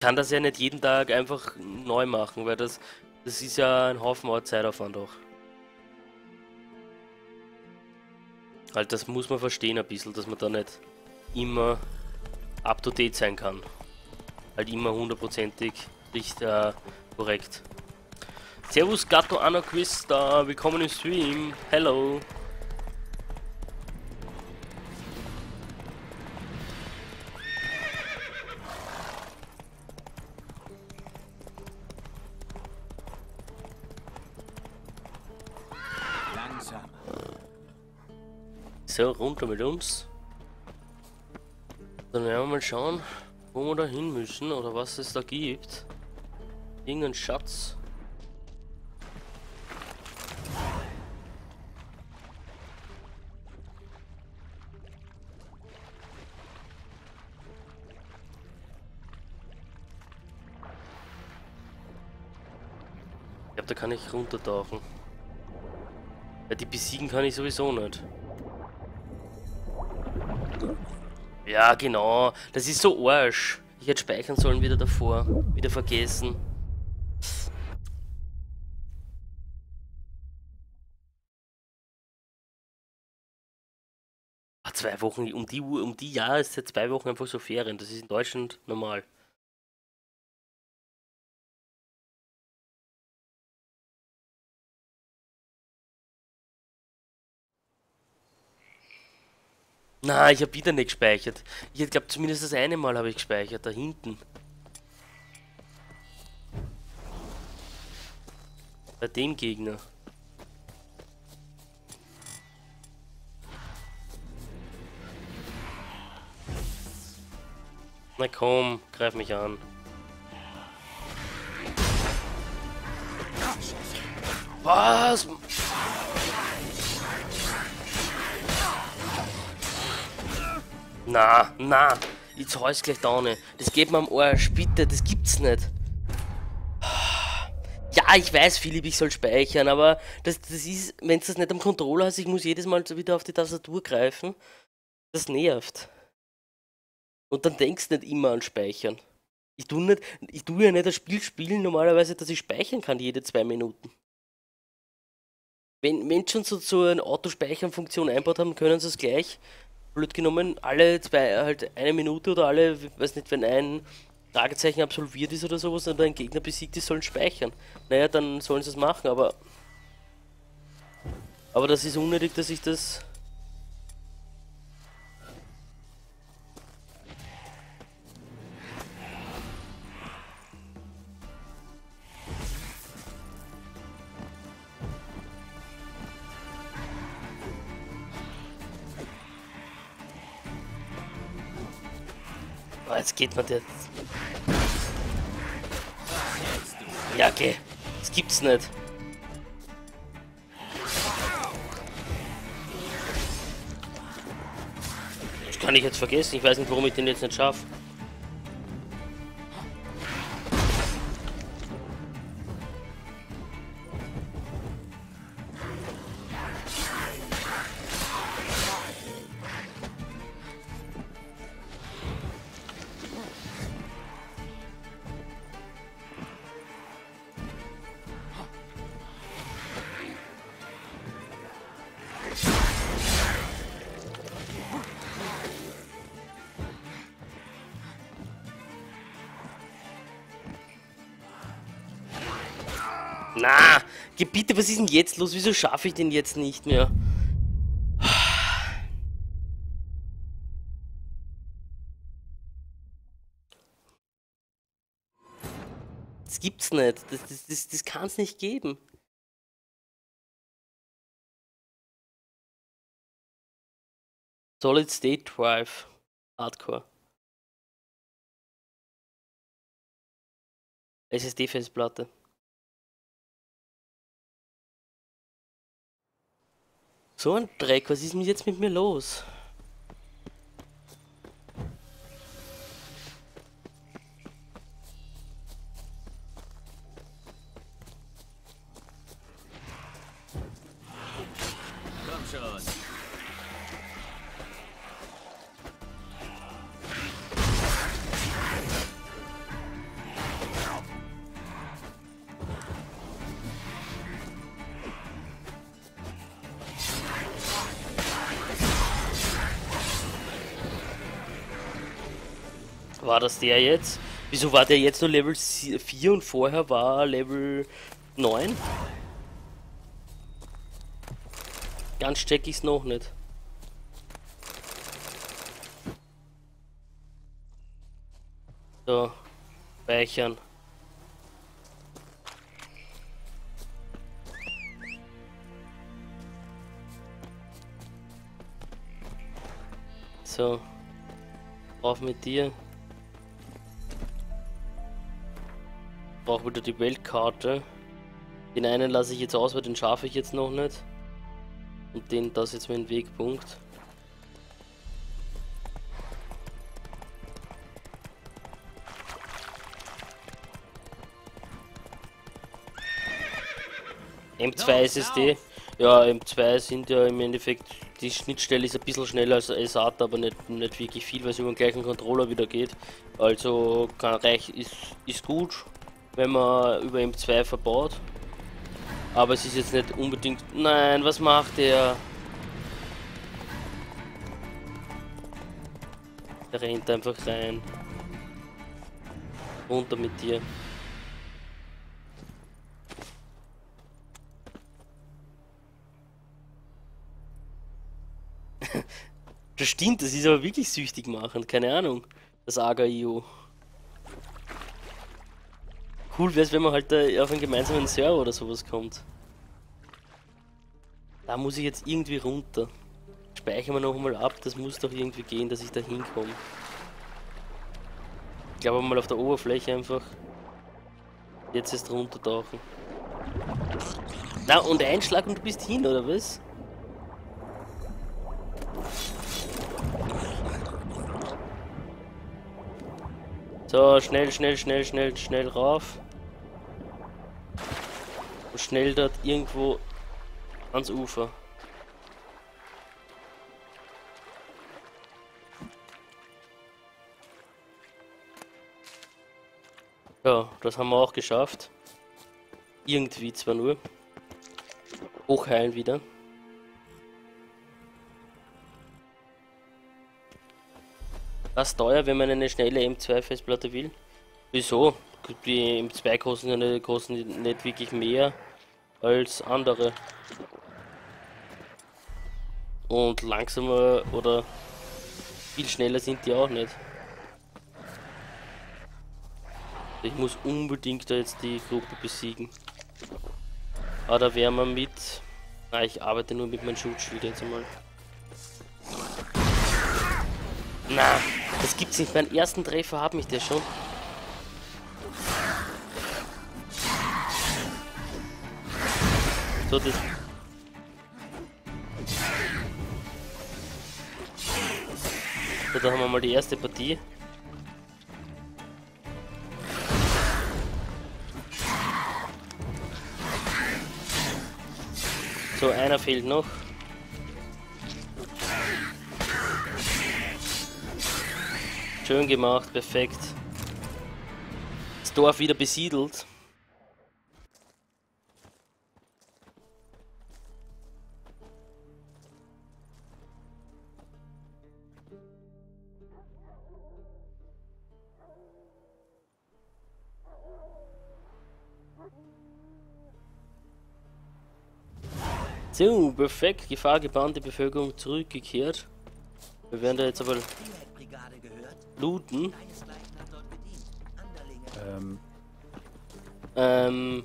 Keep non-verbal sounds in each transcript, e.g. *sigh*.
kann das ja nicht jeden Tag einfach neu machen, weil das, das ist ja ein Haufen Zeitaufwand auch. Halt, das muss man verstehen ein bisschen, dass man da nicht immer up to date sein kann. Halt immer hundertprozentig nicht äh, korrekt. Servus Gatto Anarchista, willkommen im Stream. Hello. So, runter mit uns. Dann werden wir mal schauen, wo wir da hin müssen oder was es da gibt. Irgendein Schatz. Ich glaube, da kann ich runtertauchen. Ja, die besiegen kann ich sowieso nicht. Ja, genau. Das ist so Arsch. Ich hätte speichern sollen wieder davor. Wieder vergessen. Ah, zwei Wochen, um die Uhr, um die Jahreszeit zwei Wochen einfach so Ferien. Das ist in Deutschland normal. Na, ich habe wieder nicht gespeichert. Ich glaube, zumindest das eine Mal habe ich gespeichert, da hinten. Bei dem Gegner. Na komm, greif mich an. Was? Na, na, jetzt hau ich gleich da ohne. Das geht mir am Arsch, bitte, das gibt's nicht. Ja, ich weiß, Philipp, ich soll speichern, aber das, das ist, wenn du das nicht am Controller hast, ich muss jedes Mal wieder auf die Tastatur greifen. Das nervt. Und dann denkst du nicht immer an Speichern. Ich tue, nicht, ich tue ja nicht das Spiel spielen normalerweise, dass ich speichern kann jede zwei Minuten. Wenn Menschen so, so eine Autospeichern-Funktion einbaut haben, können sie es gleich blöd genommen, alle zwei, halt eine Minute oder alle, weiß nicht, wenn ein Fragezeichen absolviert ist oder sowas und ein Gegner besiegt ist, sollen speichern. Naja, dann sollen sie es machen, aber. Aber das ist unnötig, dass ich das geht man der. Ja, okay. Das gibt's nicht. Das kann ich jetzt vergessen. Ich weiß nicht, warum ich den jetzt nicht schaffe. Na, Gebiete, was ist denn jetzt los? Wieso schaffe ich den jetzt nicht mehr? Das gibt's nicht. Das, das, das, das kann es nicht geben. Solid State Drive. Hardcore. SSD-Festplatte. So ein Dreck, was ist denn jetzt mit mir los? Komm schon. War das der jetzt? Wieso war der jetzt nur Level 4 und vorher war Level 9? Ganz check ich's noch nicht. So, speichern. So, auf mit dir. Brauche wieder die Weltkarte. Den einen lasse ich jetzt aus, weil den schaffe ich jetzt noch nicht. Und den, das ist jetzt mein Wegpunkt. M2 SSD. Ja, M2 sind ja im Endeffekt, die Schnittstelle ist ein bisschen schneller als SATA, aber nicht, nicht wirklich viel, weil es über den gleichen Controller wieder geht. Also kann reich, ist, ist gut, wenn man über M2 verbaut. Aber es ist jetzt nicht unbedingt... Nein, was macht der? Der rennt einfach rein. Runter mit dir. *laughs* das stimmt, das ist aber wirklich süchtig machen, keine Ahnung. Das AGA-IO. Cool wäre es, wenn man halt auf einen gemeinsamen Server oder sowas kommt. Da muss ich jetzt irgendwie runter. Speichern wir noch mal ab, das muss doch irgendwie gehen, dass ich da hinkomme. Ich glaube mal auf der Oberfläche einfach. Jetzt ist runter tauchen. Na und Einschlag und du bist hin, oder was? So, schnell, schnell, schnell, schnell, schnell rauf. Und schnell dort irgendwo ans Ufer. Ja, das haben wir auch geschafft. Irgendwie zwar nur. Hochheilen wieder. Das teuer, wenn man eine schnelle M2-Festplatte will. Wieso? Die M2 kosten ja nicht, kosten nicht wirklich mehr als andere. Und langsamer oder viel schneller sind die auch nicht. Ich muss unbedingt da jetzt die Gruppe besiegen. Aber da wären wir mit... Ah, ich arbeite nur mit meinem Schutzschild jetzt einmal. Na, das gibt's nicht. Beim ersten Treffer hat mich der schon. So, das. So, da haben wir mal die erste Partie. So, einer fehlt noch. Schön gemacht, perfekt. Das Dorf wieder besiedelt. So, perfekt. Gefahr gebannt, die Bevölkerung zurückgekehrt. Wir werden da jetzt aber looten. Ähm. Ähm.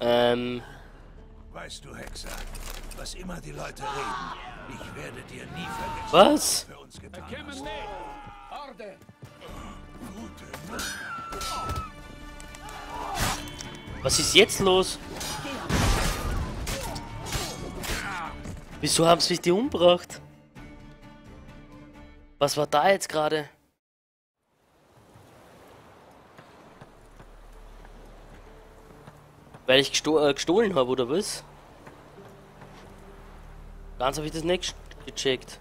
Ähm. Weißt du, Hexer, was immer die Leute reden, ich werde dir nie vergessen, was für uns getan hast. Was ist jetzt los? Wieso haben sie mich die umgebracht? Was war da jetzt gerade? Weil ich gesto äh, gestohlen habe, oder was? Ganz habe ich das nicht gecheckt.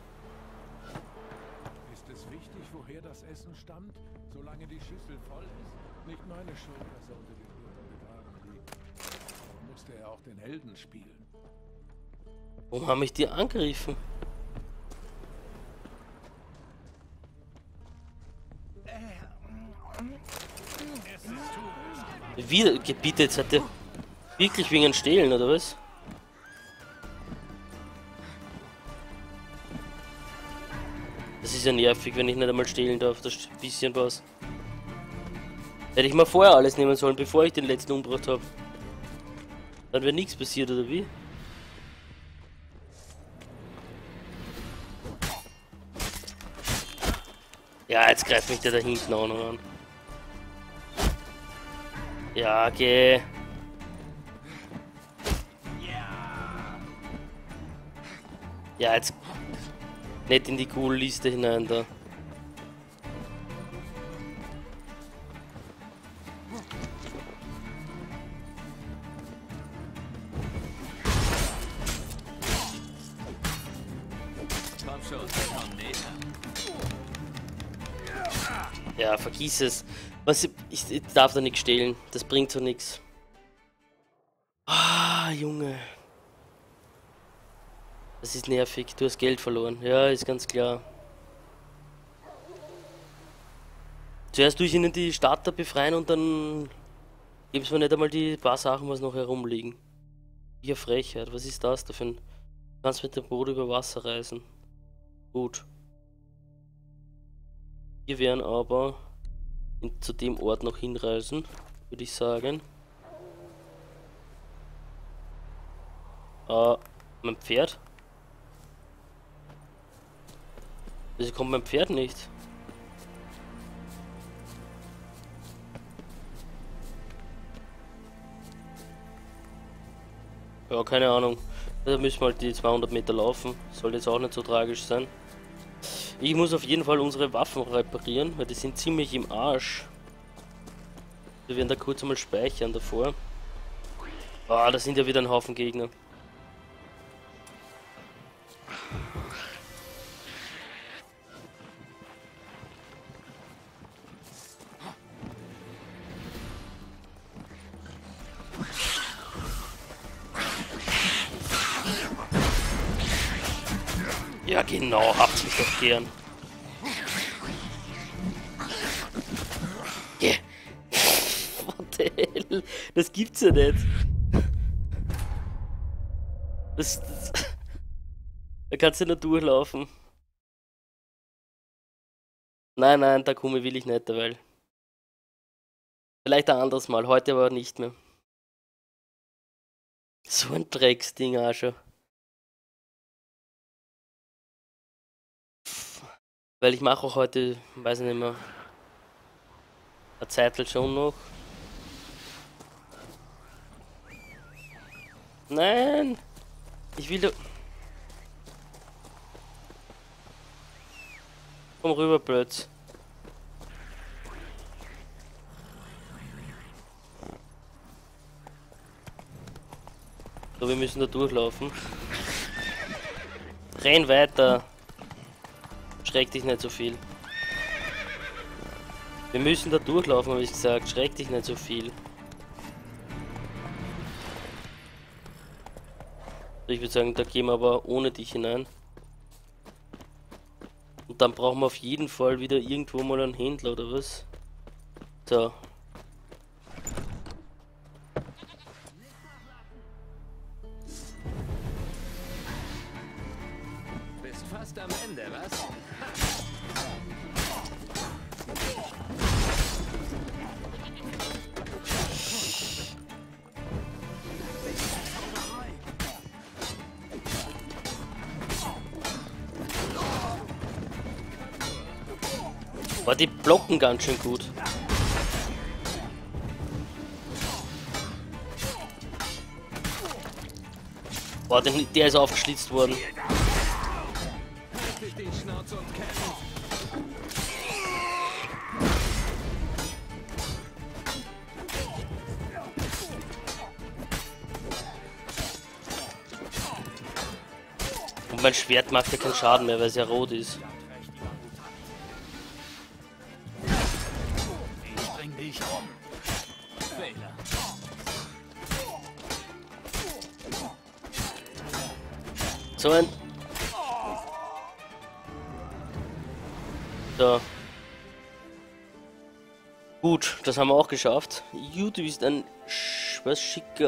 Ist es wichtig, woher das Essen stammt, solange die Schüssel voll ist? Nicht meine Schuld, er unter den Bürgern begraben liegt. Musste er auch den Helden spielen. Warum haben mich die angegriffen? Wie, jetzt hat der wirklich wegen Stehlen, oder was? Das ist ja nervig, wenn ich nicht einmal stehlen darf, das ist ein bisschen was. Hätte ich mal vorher alles nehmen sollen, bevor ich den letzten umgebracht habe. Dann wäre nichts passiert, oder wie? Ja, jetzt greift mich der da hinten auch noch an. Ja, geh. Ja, jetzt nicht in die cool Liste hinein da. Ja, vergiss es. Was, ich, ich darf da nichts stehlen. Das bringt so nichts. Ah, Junge. Das ist nervig. Du hast Geld verloren. Ja, ist ganz klar. Zuerst tue ich ihnen die Starter befreien und dann geben sie mir nicht einmal die paar Sachen, was noch herumliegen. Hier Frechheit. Was ist das da für ein... Du kannst mit dem Boot über Wasser reisen. Gut. Wir werden aber zu dem Ort noch hinreisen, würde ich sagen. Äh, mein Pferd? Wieso kommt mein Pferd nicht? Ja, keine Ahnung. Da müssen wir halt die 200 Meter laufen. Soll jetzt auch nicht so tragisch sein. Ich muss auf jeden Fall unsere Waffen reparieren, weil die sind ziemlich im Arsch. Wir werden da kurz einmal speichern davor. Ah, da sind ja wieder ein Haufen Gegner. Ja genau, habt mich doch gern. Yeah. What the hell? Das gibt's ja nicht. Das, das, da kannst du nicht durchlaufen. Nein, nein, da komme will ich nicht, weil. Vielleicht ein anderes Mal, heute aber nicht mehr. So ein Drecksding auch Weil ich mache auch heute, weiß ich nicht mehr, eine Zeit schon noch. Nein! Ich will... Komm rüber, blöd. So, wir müssen da durchlaufen. Renn weiter. Schreck dich nicht so viel. Wir müssen da durchlaufen, habe ich gesagt. Schreck dich nicht so viel. Ich würde sagen, da gehen wir aber ohne dich hinein. Und dann brauchen wir auf jeden Fall wieder irgendwo mal einen Händler oder was? So, Boah, die blocken ganz schön gut. Boah, der ist aufgeschlitzt worden. Und mein Schwert macht ja keinen Schaden mehr, weil es ja rot ist. So ein... So. Gut, das haben wir auch geschafft. YouTube ist ein was schicker